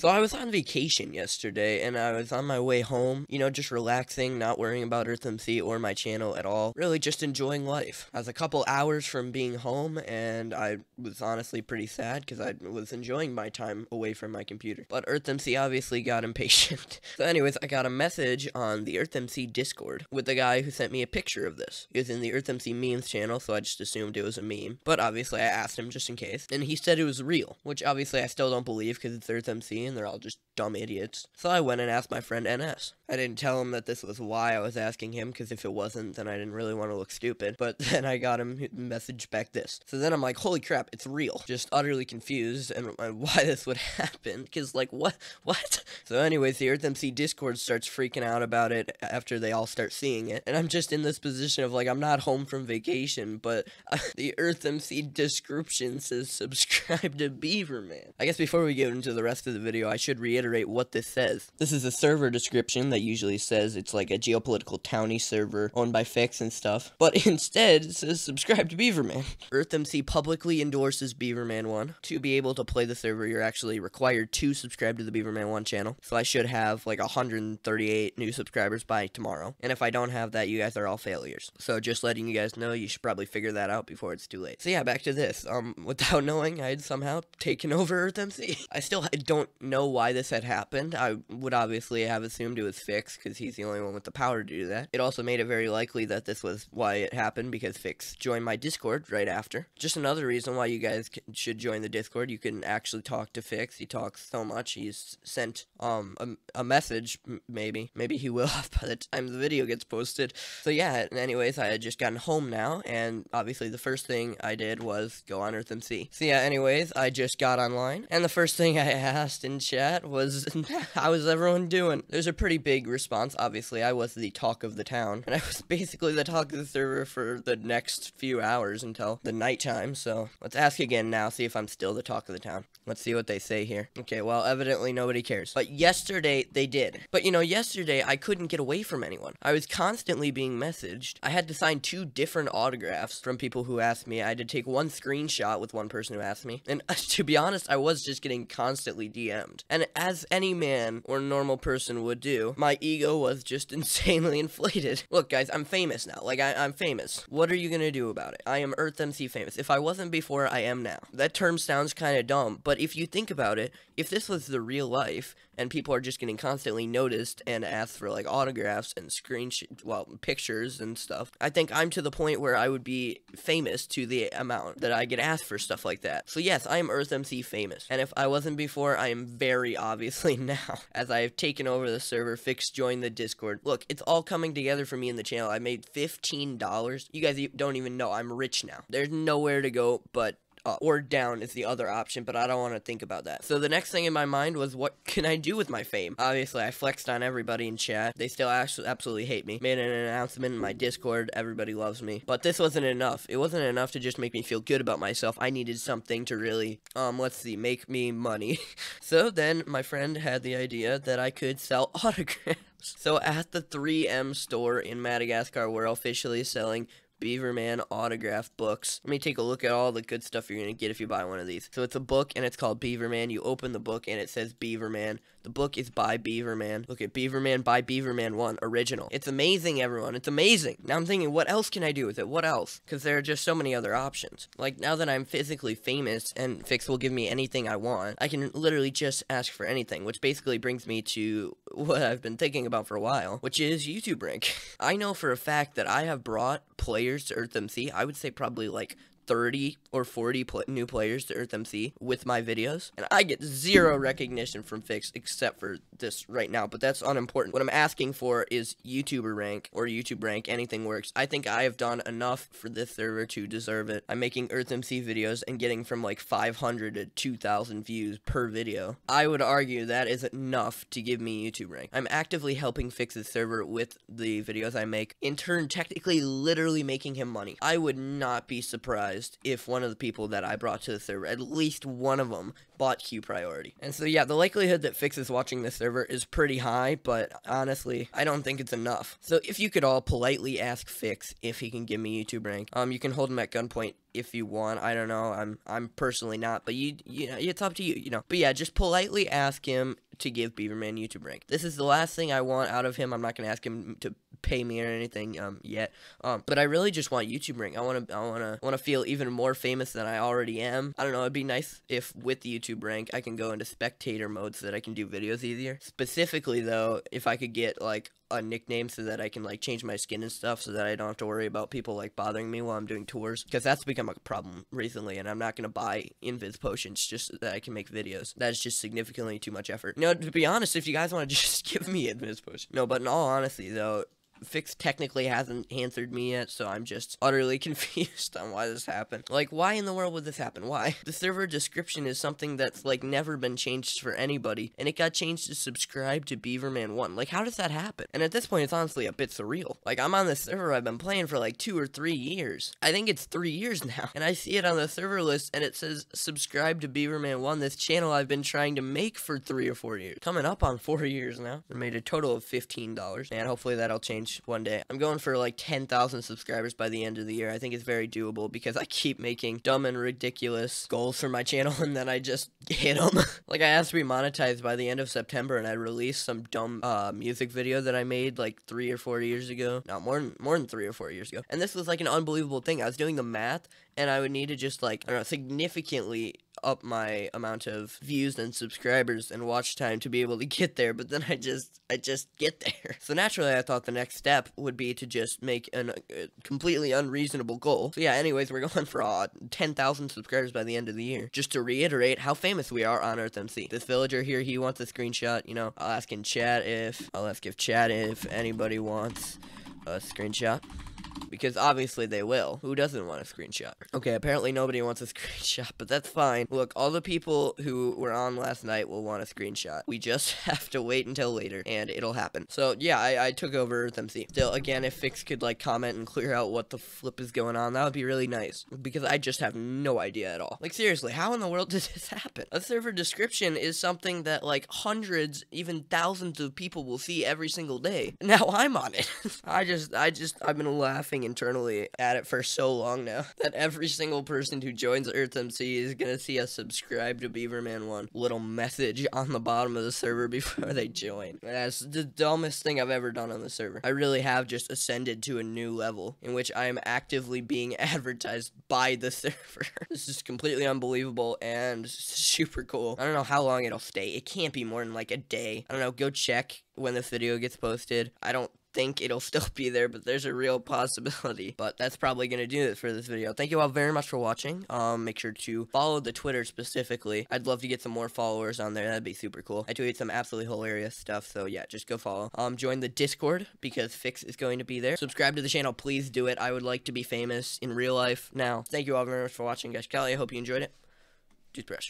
So I was on vacation yesterday and I was on my way home, you know, just relaxing, not worrying about EarthMC or my channel at all. Really just enjoying life. I was a couple hours from being home and I was honestly pretty sad because I was enjoying my time away from my computer. But EarthMC obviously got impatient. so anyways, I got a message on the EarthMC Discord with the guy who sent me a picture of this. It was in the EarthMC memes channel, so I just assumed it was a meme. But obviously I asked him just in case. And he said it was real, which obviously I still don't believe because it's EarthMC and they're all just dumb idiots. So I went and asked my friend NS. I didn't tell him that this was why I was asking him because if it wasn't, then I didn't really want to look stupid. But then I got him message back this. So then I'm like, holy crap, it's real. Just utterly confused and, why this would happen. Because like, what? What? So anyways, the EarthMC Discord starts freaking out about it after they all start seeing it. And I'm just in this position of like, I'm not home from vacation, but uh, the EarthMC description says subscribe to Beaverman. I guess before we get into the rest of the video, I should reiterate what this says. This is a server description that usually says it's like a geopolitical towny server owned by Fix and stuff. But instead, it says subscribe to Beaverman. EarthMC publicly endorses Beaverman 1. To be able to play the server, you're actually required to subscribe to the Beaverman 1 channel. So I should have like 138 new subscribers by tomorrow. And if I don't have that, you guys are all failures. So just letting you guys know, you should probably figure that out before it's too late. So yeah, back to this. Um, without knowing, I had somehow taken over EarthMC. I still don't know why this had happened. I would obviously have assumed it was Fix because he's the only one with the power to do that. It also made it very likely that this was why it happened because Fix joined my Discord right after. Just another reason why you guys should join the Discord. You can actually talk to Fix. He talks so much. He's sent um a, a message maybe. Maybe he will by the time the video gets posted. So yeah, anyways, I had just gotten home now and obviously the first thing I did was go on EarthMC. So yeah, anyways, I just got online and the first thing I asked in chat was how is everyone doing? There's a pretty big response. Obviously, I was the talk of the town and I was basically the talk of the server for the next few hours until the nighttime. So let's ask again now, see if I'm still the talk of the town. Let's see what they say here. Okay, well, evidently nobody cares. But yesterday, they did. But, you know, yesterday, I couldn't get away from anyone. I was constantly being messaged. I had to sign two different autographs from people who asked me. I had to take one screenshot with one person who asked me. And to be honest, I was just getting constantly DM'd. And as any man or normal person would do, my ego was just insanely inflated. Look, guys, I'm famous now. Like, I am famous. What are you gonna do about it? I am Earth MC famous. If I wasn't before, I am now. That term sounds kind of dumb, but if you think about it, if this was the real life, and people are just getting constantly noticed and asked for like autographs and screen well pictures and stuff. I think i'm to the point where i would be famous to the amount that i get asked for stuff like that. So yes i am earthmc famous. And if i wasn't before i am very obviously now as i have taken over the server fix joined the discord. Look it's all coming together for me in the channel. I made $15 you guys don't even know. I'm rich now. There's nowhere to go but up or down is the other option, but I don't want to think about that. So the next thing in my mind was, what can I do with my fame? Obviously, I flexed on everybody in chat. They still absolutely hate me. Made an announcement in my Discord. Everybody loves me. But this wasn't enough. It wasn't enough to just make me feel good about myself. I needed something to really, um, let's see, make me money. so then my friend had the idea that I could sell autographs. So at the 3M store in Madagascar, we're officially selling Beaverman autograph books. Let me take a look at all the good stuff you're going to get if you buy one of these. So it's a book and it's called Beaverman. You open the book and it says Beaverman. The book is by Beaverman. Look at Beaverman by Beaverman 1 original. It's amazing, everyone. It's amazing. Now I'm thinking, what else can I do with it? What else? Because there are just so many other options. Like now that I'm physically famous and Fix will give me anything I want, I can literally just ask for anything, which basically brings me to what I've been thinking about for a while, which is YouTube rank. I know for a fact that I have brought players to EarthMC. I would say probably like 30 or 40 pl new players to EarthMC with my videos, and I get zero recognition from Fix except for this right now, but that's unimportant. What I'm asking for is YouTuber rank or YouTube rank, anything works. I think I have done enough for this server to deserve it. I'm making EarthMC videos and getting from like 500 to 2,000 views per video. I would argue that is enough to give me YouTube rank. I'm actively helping Fix the server with the videos I make, in turn technically literally making him money. I would not be surprised surprised if one of the people that I brought to the server, at least one of them, bought queue Priority. And so, yeah, the likelihood that Fix is watching this server is pretty high, but honestly, I don't think it's enough. So, if you could all politely ask Fix if he can give me YouTube rank, um, you can hold him at gunpoint if you want. I don't know. I'm I'm personally not, but you you know it's up to you. You know. But yeah, just politely ask him to give Beaverman YouTube rank. This is the last thing I want out of him. I'm not gonna ask him to pay me or anything um yet. Um, but I really just want YouTube rank. I want to I want to want to feel even more famous than I already am. I don't know. It'd be nice if with the YouTube rank I can go into spectator mode so that I can do videos easier. Specifically though, if I could get like a nickname so that I can like change my skin and stuff so that I don't have to worry about people like bothering me while I'm doing tours because that's become a problem recently and I'm not going to buy invis potions just so that I can make videos. That's just significantly too much effort. No, to be honest, if you guys want to just give me invis potions. No, but in all honesty though, Fix technically hasn't answered me yet, so I'm just utterly confused on why this happened. Like, why in the world would this happen? Why? The server description is something that's, like, never been changed for anybody, and it got changed to subscribe to Beaverman 1. Like, how does that happen? And at this point, it's honestly a bit surreal. Like, I'm on this server I've been playing for, like, two or three years. I think it's three years now, and I see it on the server list, and it says, subscribe to Beaverman 1, this channel I've been trying to make for three or four years. Coming up on four years now. I made a total of $15, and hopefully that'll change one day. I'm going for like 10,000 subscribers by the end of the year. I think it's very doable because I keep making dumb and ridiculous goals for my channel and then I just hit them. like I asked to be monetized by the end of September and I released some dumb uh, music video that I made like three or four years ago. Not more than, more than three or four years ago. And this was like an unbelievable thing. I was doing the math and I would need to just like, I don't know, significantly up my amount of views and subscribers and watch time to be able to get there but then i just i just get there. So naturally i thought the next step would be to just make a uh, completely unreasonable goal. So yeah anyways we're going for uh, 10,000 subscribers by the end of the year. Just to reiterate how famous we are on earth mc this villager here he wants a screenshot you know. I'll ask in chat if i'll ask if chat if anybody wants a screenshot because obviously they will. Who doesn't want a screenshot? Okay, apparently nobody wants a screenshot, but that's fine. Look, all the people who were on last night will want a screenshot. We just have to wait until later, and it'll happen. So, yeah, I, I took over EarthMC. Still, again, if Fix could, like, comment and clear out what the flip is going on, that would be really nice, because I just have no idea at all. Like, seriously, how in the world did this happen? A server description is something that, like, hundreds, even thousands of people will see every single day. Now I'm on it. I just, I just, I've been laughing laughing internally at it for so long now that every single person who joins EarthMC is gonna see a subscribe to Beaverman one little message on the bottom of the server before they join. That's the dumbest thing I've ever done on the server. I really have just ascended to a new level in which I am actively being advertised by the server. this is completely unbelievable and super cool. I don't know how long it'll stay. It can't be more than like a day. I don't know. Go check when this video gets posted. I don't think it'll still be there, but there's a real possibility. But that's probably going to do it for this video. Thank you all very much for watching. Um, make sure to follow the Twitter specifically. I'd love to get some more followers on there. That'd be super cool. I tweet some absolutely hilarious stuff, so yeah, just go follow. Um, join the Discord because Fix is going to be there. Subscribe to the channel. Please do it. I would like to be famous in real life now. Thank you all very much for watching, guys. Kelly, I hope you enjoyed it. Toothbrush.